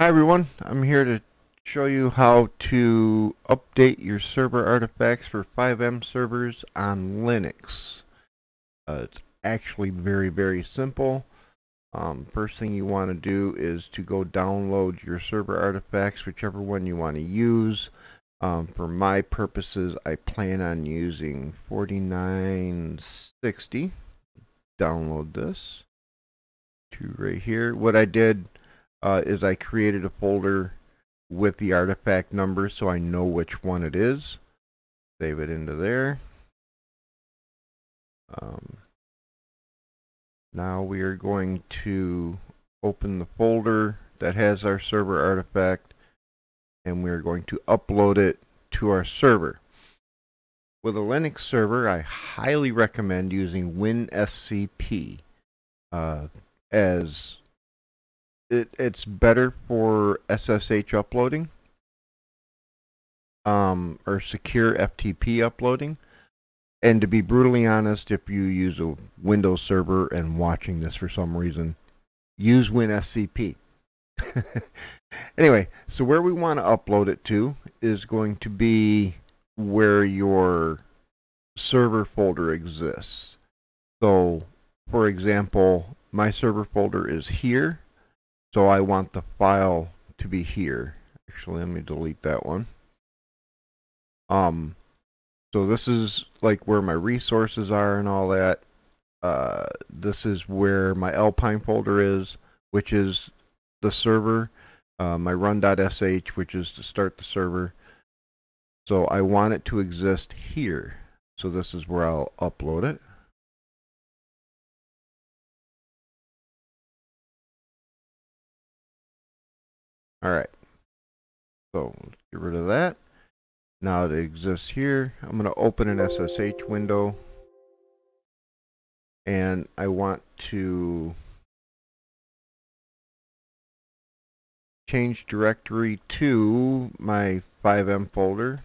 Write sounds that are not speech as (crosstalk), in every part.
Hi everyone, I'm here to show you how to update your server artifacts for FiveM servers on Linux. Uh, it's actually very very simple. Um, first thing you want to do is to go download your server artifacts, whichever one you want to use. Um, for my purposes, I plan on using 4960. Download this to right here. What I did uh, is I created a folder with the artifact number so I know which one it is. Save it into there. Um, now we are going to open the folder that has our server artifact and we're going to upload it to our server. With a Linux server, I highly recommend using WinSCP uh, as it, it's better for SSH uploading um, or secure FTP uploading. And to be brutally honest, if you use a Windows server and watching this for some reason, use WinSCP. (laughs) anyway, so where we want to upload it to is going to be where your server folder exists. So, for example, my server folder is here so I want the file to be here. Actually, let me delete that one. Um, so this is like where my resources are and all that. Uh, this is where my Alpine folder is, which is the server. Uh, my run.sh, which is to start the server. So I want it to exist here. So this is where I'll upload it. Alright. So, let's get rid of that. Now it exists here. I'm going to open an SSH window. And I want to change directory to my FiveM folder.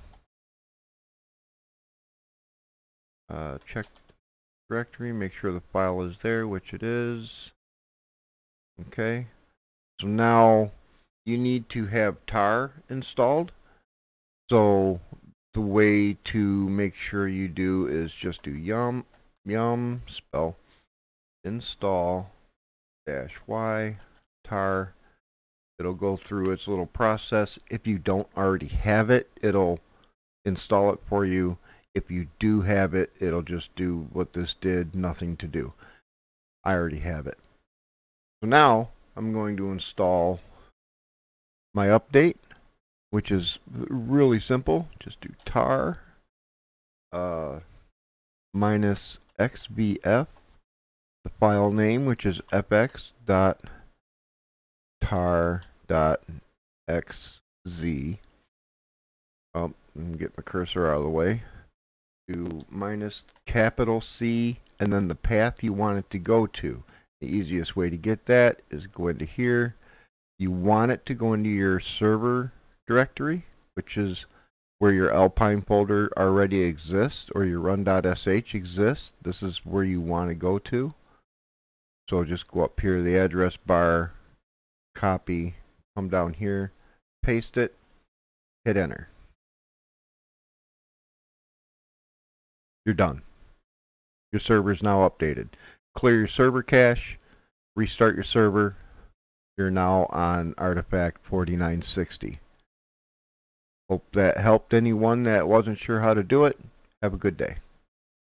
Uh, check directory, make sure the file is there, which it is. Okay. So now you need to have tar installed. So the way to make sure you do is just do yum yum spell install dash y tar. It'll go through its little process. If you don't already have it it'll install it for you. If you do have it it'll just do what this did nothing to do. I already have it. So now I'm going to install my update, which is really simple. Just do tar uh, minus xbf, the file name, which is fx dot tar dot xz. Oh, get my cursor out of the way. Do minus capital C and then the path you want it to go to. The easiest way to get that is go into here you want it to go into your server directory, which is where your Alpine folder already exists or your run.sh exists. This is where you want to go to. So just go up here the address bar, copy, come down here, paste it, hit enter. You're done. Your server is now updated. Clear your server cache, restart your server, you're now on Artifact 4960. Hope that helped anyone that wasn't sure how to do it. Have a good day.